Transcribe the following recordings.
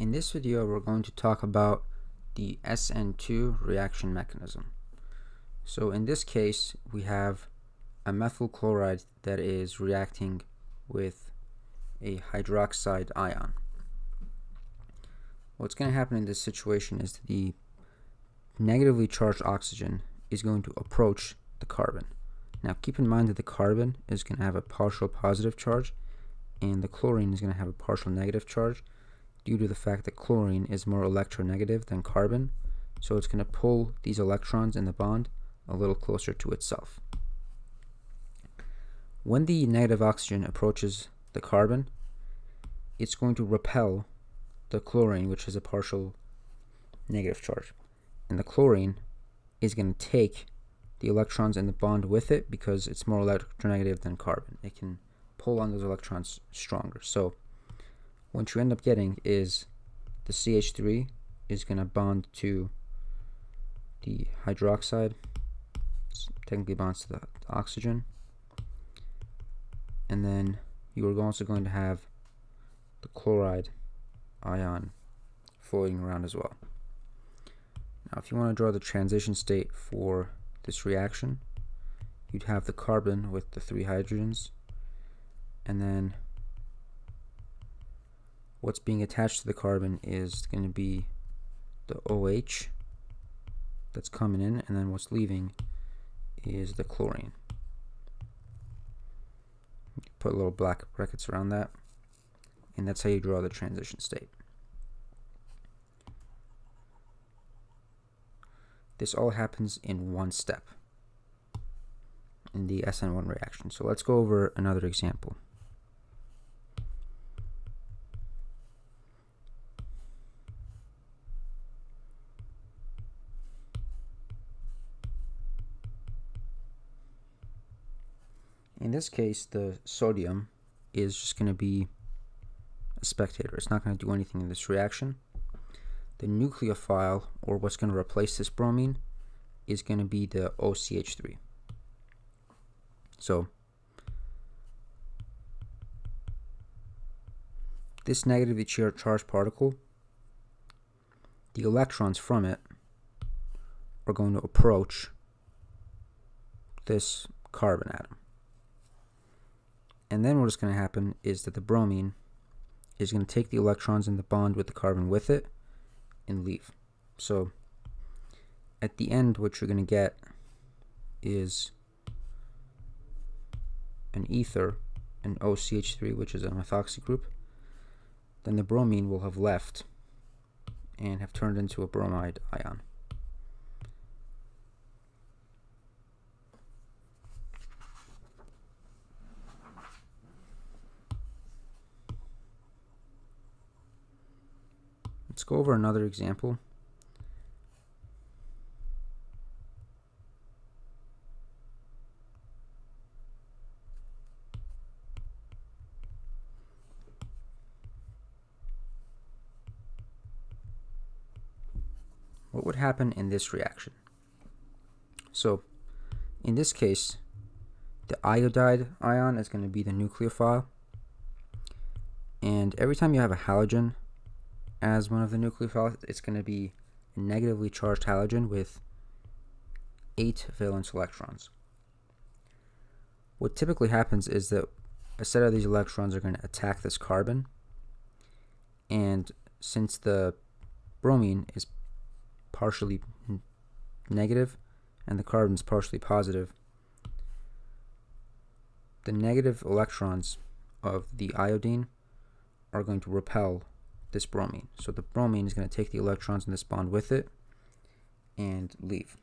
In this video we're going to talk about the SN2 reaction mechanism. So in this case we have a methyl chloride that is reacting with a hydroxide ion. What's going to happen in this situation is the negatively charged oxygen is going to approach the carbon. Now keep in mind that the carbon is going to have a partial positive charge and the chlorine is going to have a partial negative charge due to the fact that chlorine is more electronegative than carbon. So it's going to pull these electrons in the bond a little closer to itself. When the negative oxygen approaches the carbon, it's going to repel the chlorine, which has a partial negative charge. And the chlorine is going to take the electrons in the bond with it because it's more electronegative than carbon. It can pull on those electrons stronger. So what you end up getting is the CH3 is going to bond to the hydroxide, technically bonds to the oxygen, and then you are also going to have the chloride ion floating around as well. Now if you want to draw the transition state for this reaction, you'd have the carbon with the three hydrogens, and then what's being attached to the carbon is going to be the OH that's coming in, and then what's leaving is the chlorine. Put little black brackets around that, and that's how you draw the transition state. This all happens in one step in the SN1 reaction. So let's go over another example. In this case, the sodium is just going to be a spectator. It's not going to do anything in this reaction. The nucleophile, or what's going to replace this bromine, is going to be the OCH3. So, this negatively charged particle, the electrons from it are going to approach this carbon atom. And then what is going to happen is that the bromine is going to take the electrons in the bond with the carbon with it and leave. So at the end what you're going to get is an ether, an OCH3, which is a methoxy group. Then the bromine will have left and have turned into a bromide ion. Go over another example. What would happen in this reaction? So, in this case, the iodide ion is going to be the nucleophile. And every time you have a halogen as one of the nucleophiles, it's going to be a negatively charged halogen with 8 valence electrons. What typically happens is that a set of these electrons are going to attack this carbon, and since the bromine is partially negative and the carbon is partially positive, the negative electrons of the iodine are going to repel this bromine. So the bromine is going to take the electrons in this bond with it and leave.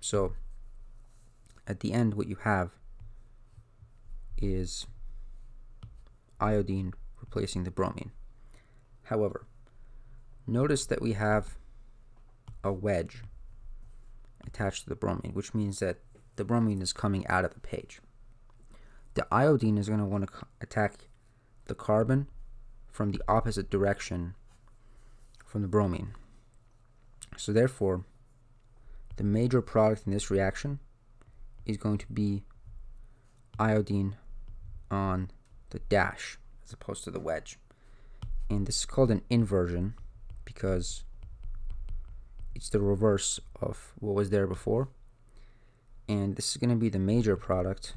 So at the end, what you have is iodine replacing the bromine. However, notice that we have a wedge attached to the bromine, which means that the bromine is coming out of the page. The iodine is going to want to attack the carbon from the opposite direction from the bromine. So therefore, the major product in this reaction is going to be iodine on the dash as opposed to the wedge. And this is called an inversion because it's the reverse of what was there before. And this is going to be the major product.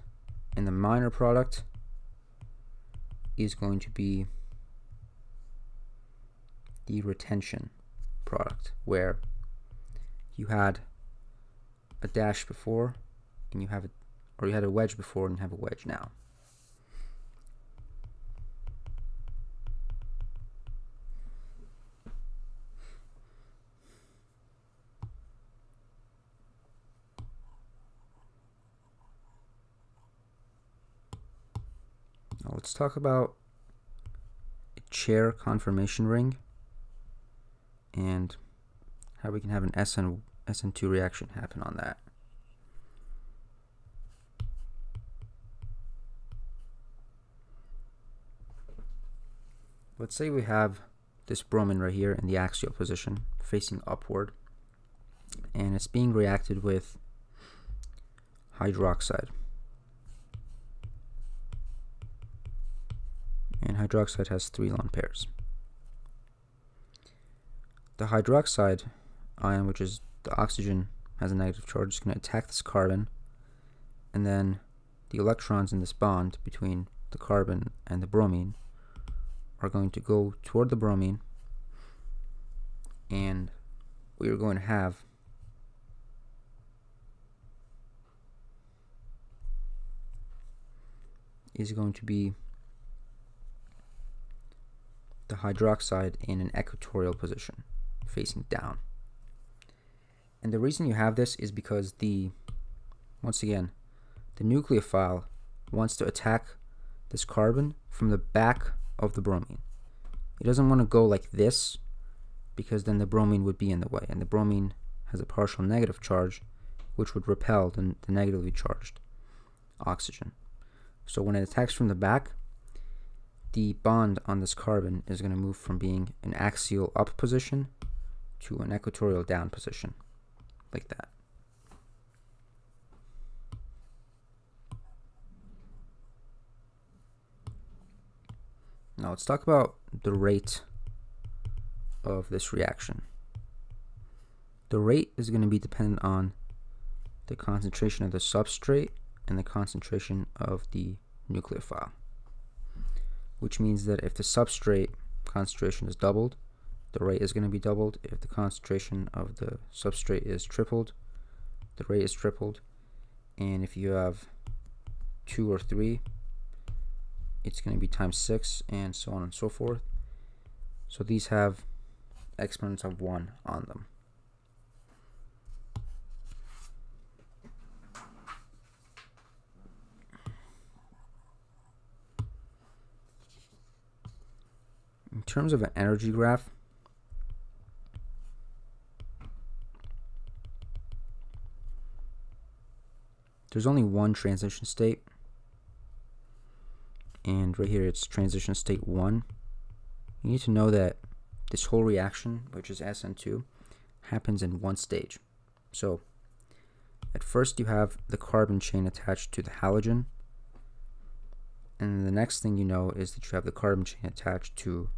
And the minor product is going to be the retention product, where you had a dash before and you have a, or you had a wedge before and have a wedge now. Now let's talk about a chair conformation ring and how we can have an SN, SN2 reaction happen on that. Let's say we have this bromine right here in the axial position facing upward and it's being reacted with hydroxide. And hydroxide has three lone pairs. The hydroxide ion, which is the oxygen has a negative charge, is going to attack this carbon, and then the electrons in this bond between the carbon and the bromine are going to go toward the bromine, and we are going to have is going to be the hydroxide in an equatorial position facing down. And the reason you have this is because the, once again, the nucleophile wants to attack this carbon from the back of the bromine. It doesn't want to go like this because then the bromine would be in the way. And the bromine has a partial negative charge which would repel the, the negatively charged oxygen. So when it attacks from the back, the bond on this carbon is going to move from being an axial up position to an equatorial down position, like that. Now let's talk about the rate of this reaction. The rate is going to be dependent on the concentration of the substrate and the concentration of the nucleophile, which means that if the substrate concentration is doubled, the rate is going to be doubled. If the concentration of the substrate is tripled, the rate is tripled. And if you have two or three, it's going to be times six and so on and so forth. So these have exponents of one on them. In terms of an energy graph, there's only one transition state. And right here it's transition state 1 you need to know that this whole reaction which is SN2 happens in one stage. So at first you have the carbon chain attached to the halogen. And the next thing you know is that you have the carbon chain attached to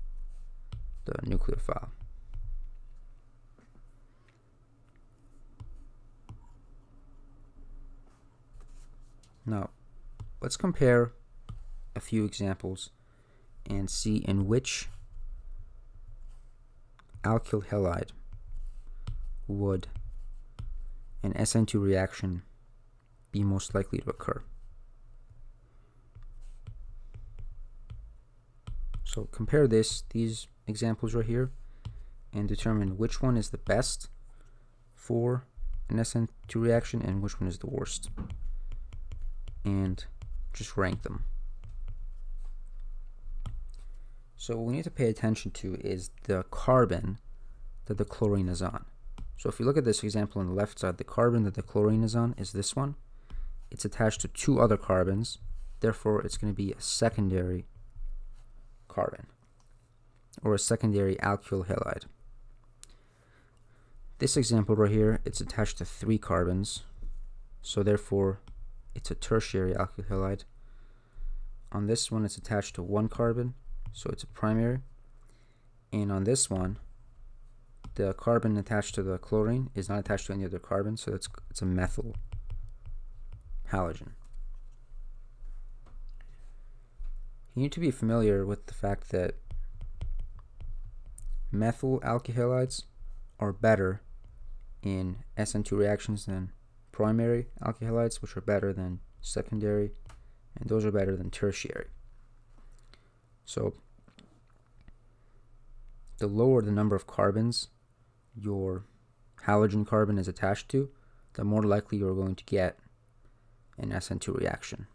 the nucleophile Now, let's compare a few examples and see in which alkyl halide would an SN2 reaction be most likely to occur. So compare this, these examples right here, and determine which one is the best for an SN2 reaction and which one is the worst and just rank them. So what we need to pay attention to is the carbon that the chlorine is on. So if you look at this example on the left side, the carbon that the chlorine is on is this one. It's attached to two other carbons, therefore it's going to be a secondary carbon or a secondary alkyl halide. This example right here, it's attached to three carbons, so therefore it's a tertiary alkyl halide. On this one, it's attached to one carbon, so it's a primary. And on this one, the carbon attached to the chlorine is not attached to any other carbon, so it's, it's a methyl halogen. You need to be familiar with the fact that methyl alkyl halides are better in SN2 reactions than primary alkyl which are better than secondary, and those are better than tertiary. So, the lower the number of carbons your halogen carbon is attached to, the more likely you're going to get an SN2 reaction.